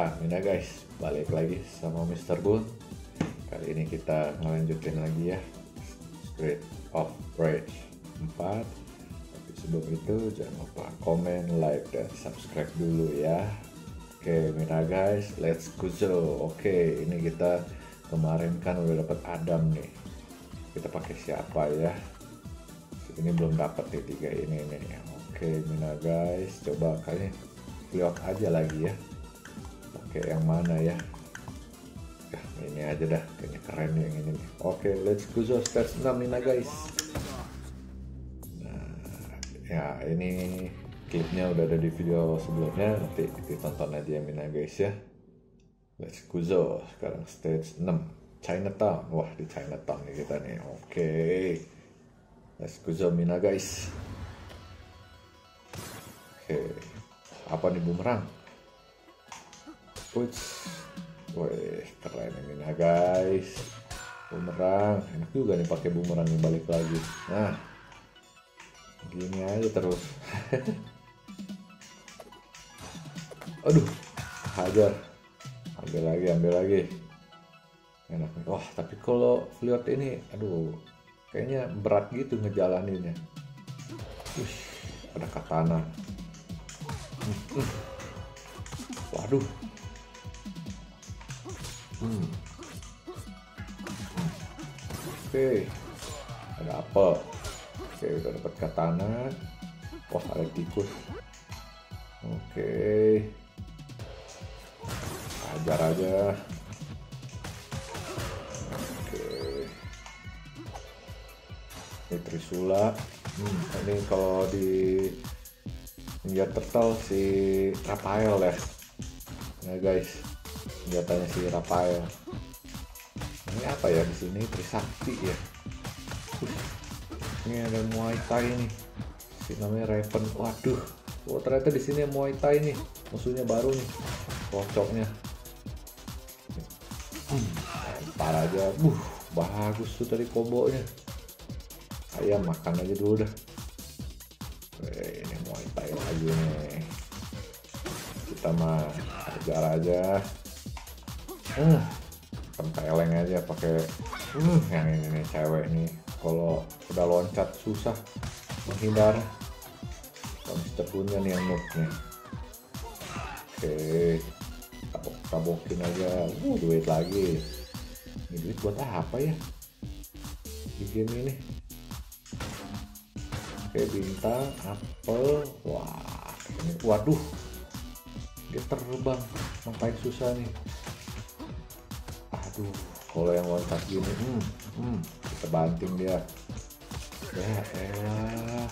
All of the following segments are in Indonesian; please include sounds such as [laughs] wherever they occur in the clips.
Mina guys, balik lagi sama Mr. Bull. Kali ini kita ngelanjutin lagi ya Street of Rage 4. Tapi sebelum itu jangan lupa komen, like, dan subscribe dulu ya. Oke, Mina guys, let's go. Oke, ini kita kemarin kan udah dapat Adam nih. Kita pakai siapa ya? Ini belum dapat nih tiga ini nih. Oke, Mina guys, coba kalian lihat aja lagi ya pakai yang mana ya? Ya ini aja dah. Kayaknya keren yang ini oke let's go so stage 6 Nina guys. Nah ya ini klipnya udah ada di video sebelumnya. Nanti ditonton aja Mina guys ya. Let's go so sekarang stage 6 Chinatown. Wah di Chinatown nih kita nih. Oke. Let's go so Mina guys. Oke. Apa nih bumerang Puts. Wih, keren ini nah guys. Bumerang, enak juga nih pakai bumerang nih balik lagi. Nah, gini aja terus. [laughs] Aduh, hajar. Ambil lagi, ambil lagi. Enak nih. Wah, tapi kalau lihat ini, aduh, kayaknya berat gitu ngejalaninnya. Wih, ada katana. Hmm, hmm. Waduh, Oke, ada apa? Oke, udah dapat katana. Wah, ada tikus. Oke, ajar aja. Oke, ini Trisula. Hmm, ini kalau di Ninja Turtle si Rafael ya. Nah guys, senjatanya si Rafael. Ini apa ya di sini? Trisakti ya? Ini ada Muay Thai nih. Si namanya Raven. Waduh. Oh ternyata di sini Muay Thai nih. Musuhnya baru nih. Kocoknya lempar aja. Buh bagus tuh tadi kombonya. Ayam makan aja dulu dah. Wih, ini Muay Thai lagi nih. Kita mah ajar aja hmm, tempeleng aja pakai hmm, yang ini nih cewek nih. Kalau udah loncat susah menghindar. Mister punya nih yang noob nih. Oke tabok tabokin aja. Uh, duit lagi. Ini duit buat apa ya? Di game ini. Oke bintang apel. Wah ini waduh. Dia terbang. Ngapain susah nih aduh kalau yang loncat gini hmm, hmm, kita banting dia. Ya elah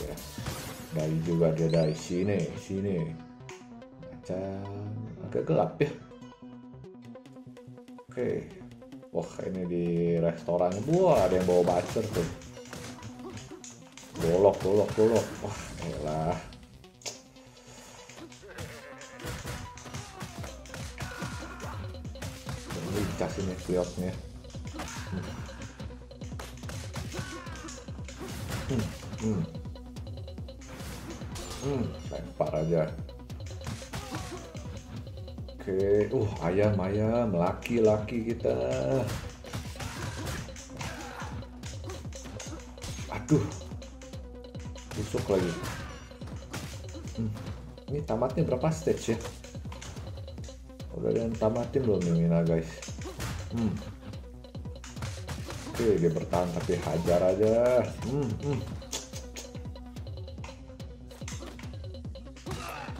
ya dari juga dia dari sini sini. Macam agak gelap ya. Oke. Wah ini di restoran. Wah ada yang bawa bacer tuh. Golok golok golok. Wah elah lincah ini kliotnya hmm. Hmm. Hmm. aja oke uh ayam ayam laki-laki kita aduh busuk lagi hmm. ini tamatnya berapa stage ya udah yang tamatin belum nih Mina guys hmm. oke dia bertahan tapi hajar aja. Hmm, hmm.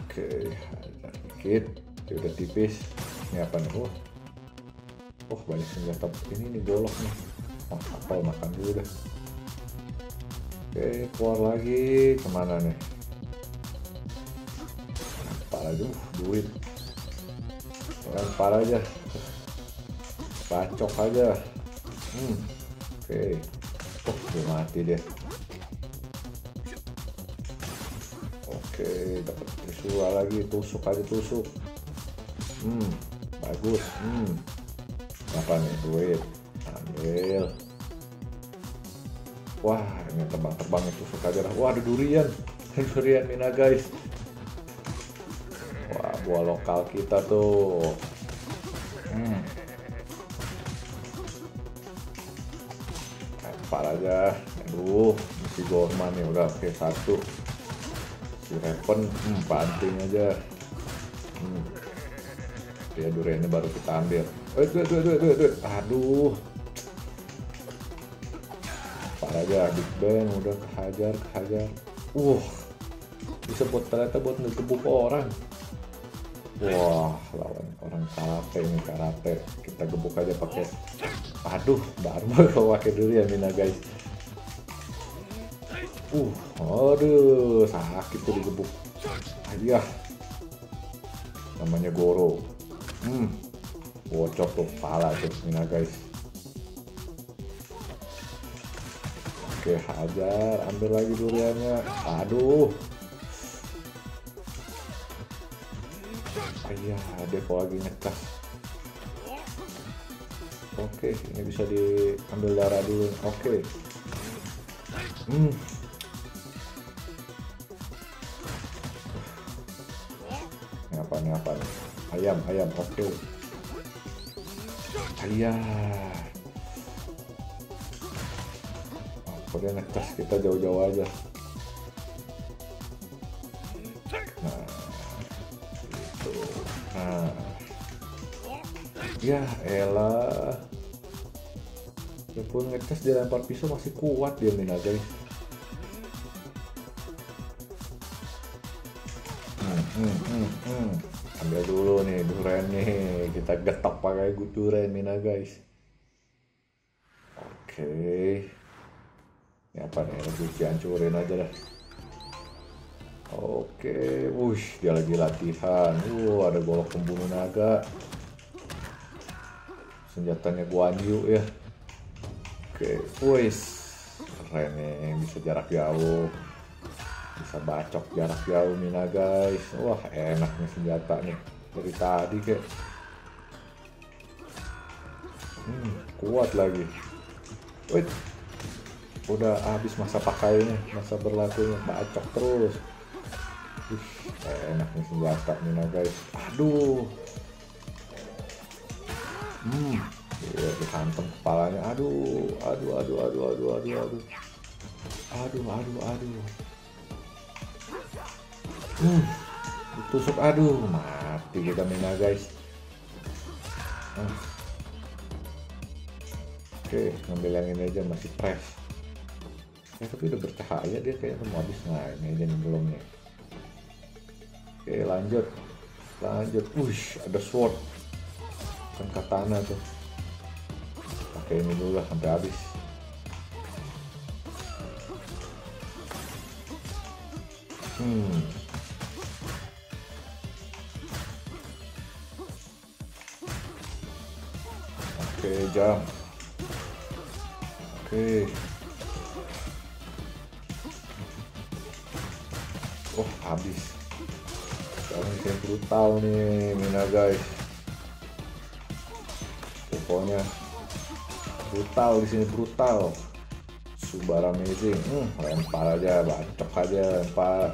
oke hajar dikit. Dia udah tipis. Ini apa nih? Oh. Oh banyak senjata. Ini nih golok nih. Oh, apel makan dulu dah. Oke keluar lagi. Ke mana nih? Apa lagi uh, duit. Lempar aja bacok aja. Hmm. oke. Okay. oh mati deh oke okay, dapat trisula lagi. Tusuk aja tusuk. Hmm bagus. Hmm. Apa nih? Duit. Ambil. Wah ini terbang-terbang tusuk aja lah wah ada durian. [laughs] Durian mina guys. Wah buah lokal kita tuh. Hmm. Aja aduh si Gorman ya udah oke satu. Si Reven hmm, banting aja. Hmm. ya duriannya baru kita ambil. Eh, duh, duh, duh, duh. aduh. Apa aja Big Bang udah kehajar kehajar. Uh bisa buat ternyata buat ngegebuk orang wah lawan orang karate ini karate kita gebuk aja pakai aduh Dharma kalau [laughs] pakai durian Mina guys Uh, aduh, sakit tuh digebuk. Ayah. Namanya Goro. Hmm. Bocor tuh pala tuh, Mina guys. Oke, hajar, ambil lagi duriannya. Aduh. Ayah, Devo lagi ngekas. Oke, ini bisa diambil darah dulu. Oke. Hmm, apa nih apa nih ayam ayam oke okay. ayah oh, dia ngetes kita jauh-jauh aja ya elah. Pun ngetes dia lempar pisau masih kuat dia Mina guys hmm, hmm, hmm. ambil dulu nih duren nih. Kita getok pakai duren Mina guys. Oke. Ini apa nih? Lagi hancurin aja dah. Oke wush dia lagi latihan. Uh ada golok pembunuh naga senjatanya Guan Yu ya. Oke wush keren nih bisa jarak jauh. Bisa bacok jarak jauh Mina guys. Wah enak nih senjata nih. Dari tadi kek hmm, kuat lagi. Wait. udah habis masa pakainya masa berlakunya. Bacok terus. Ih, enak nih senjata Mina guys. Aduh hmm. Iya, dihantam kepalanya. Aduh, aduh, aduh, aduh, aduh, aduh, aduh. Aduh, aduh, aduh. Hmm. Ditusuk aduh, mati kita Mina, guys. Ah. Oke, ngambil yang ini aja masih fresh. Ya, tapi udah bercahaya dia kayak semua habis nah ini aja nih belum nih. Oke, lanjut. Lanjut. push ada sword. Kan katana tuh. Pakai ini dulu lah sampai habis. Hmm. Oke, jam. Oke. Oh, habis. Sekarang kayak brutal nih, Mina guys. Pokoknya brutal di sini brutal. Subar amazing. Hmm, lempar aja, bacok aja, lempar.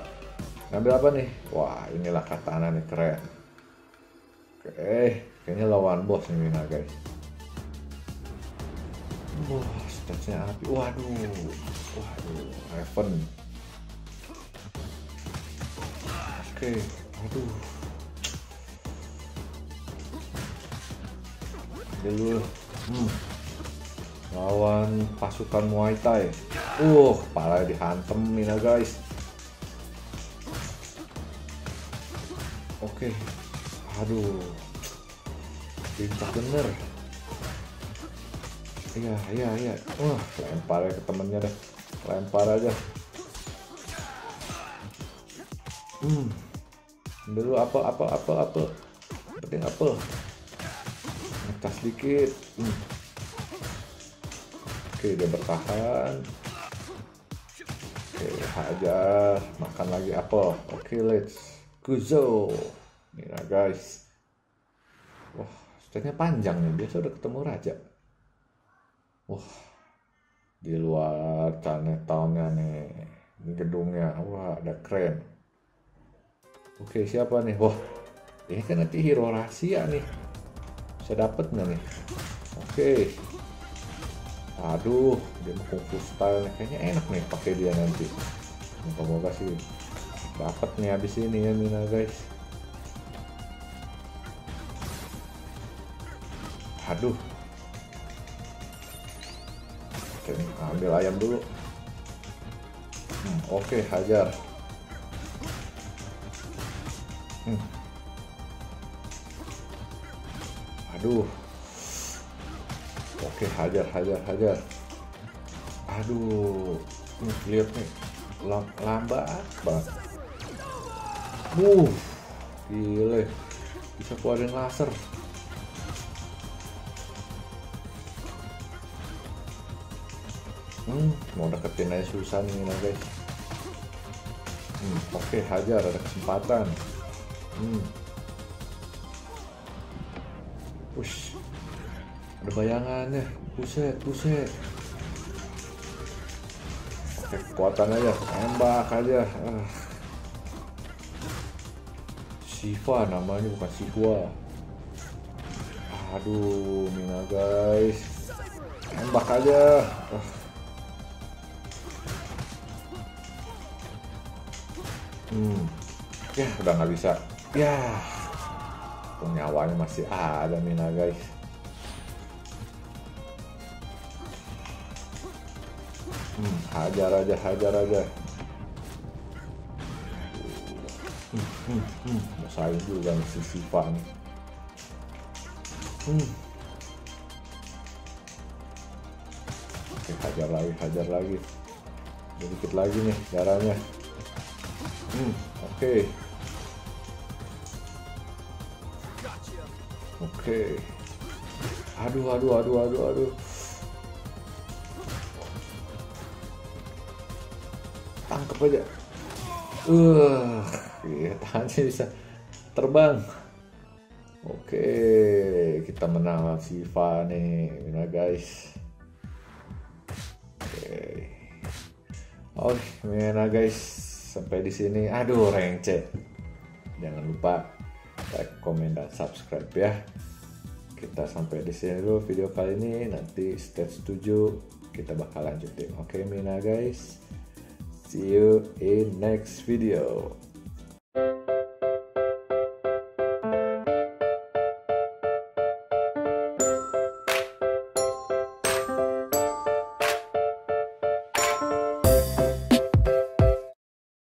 Ngambil apa nih? Wah, inilah katana nih keren. Oke, kayaknya lawan bos nih Mina guys. Wah, statsnya api. Waduh. Waduh, Raven. Oke, aduh. Dulu. Hmm. Lawan pasukan Muay Thai. Uh, kepala dihantem Mina guys. Oke. Aduh. Pincak bener iya iya iya wah lempar ya ke temennya deh lempar aja hmm dulu apa apa apa apa penting apa ngetas dikit. Hmm. oke dia bertahan. Oke hajar. Makan lagi apel oke let's go ini guys. Wah statnya panjang nih. Biasa udah ketemu raja. Wah di luar Chinatownnya nih. Ini gedungnya. Wah ada keren. Oke siapa nih? Wah ini kan nanti hero rahasia nih bisa dapet nggak nih? Oke. Aduh dia mau kungfu style kayaknya enak nih pakai dia nanti. Moga-moga sih? Dapat nih habis ini ya Mina guys. Aduh. Oke ambil ayam dulu. Hmm, oke hajar. Hmm. Aduh. Oke hajar hajar hajar. Aduh ini lihat nih Lam lambat banget. Uh gile bisa keluarin laser. Hmm mau deketin aja susah nih nah guys. Hmm, oke hajar ada kesempatan. Hmm Ush. Ada bayangannya. Buset, buset. Oke, kekuatan aja. Tembak aja. Ah. Siva namanya bukan Siva. Aduh, Mina guys. Tembak aja. Ah. Hmm. Ya, udah nggak bisa. Ya nyawanya masih ada Mina guys hmm, hajar aja hajar aja hmm, hmm, hmm. juga nih si Siva nih hmm. oke hajar lagi hajar lagi sedikit lagi nih darahnya hmm, oke okay. Oke. Aduh, aduh, aduh, aduh, aduh. Tangkap aja. Uh, ya, tangannya bisa terbang. Oke, kita menang Siva nih, Mina guys. Oke. Oke, Mina guys, sampai di sini. Aduh, rengce. Jangan lupa like, komen, dan subscribe ya. Kita sampai di sini dulu video kali ini. Nanti stage 7 kita bakal lanjutin. Oke, okay, Mina guys. See you in next video.